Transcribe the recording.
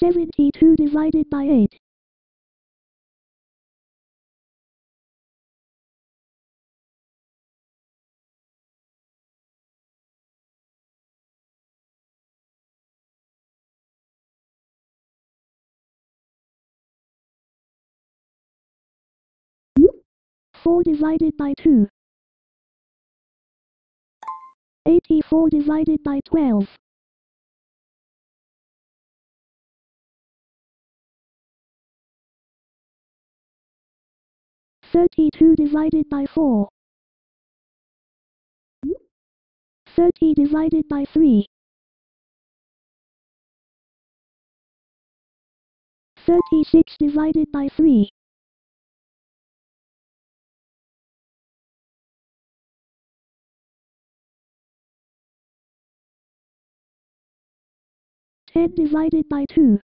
Seventy-two divided by eight. Four divided by two. Eighty-four divided by twelve. Thirty-two divided by four. Thirty divided by three. Thirty-six divided by three. Ten divided by two.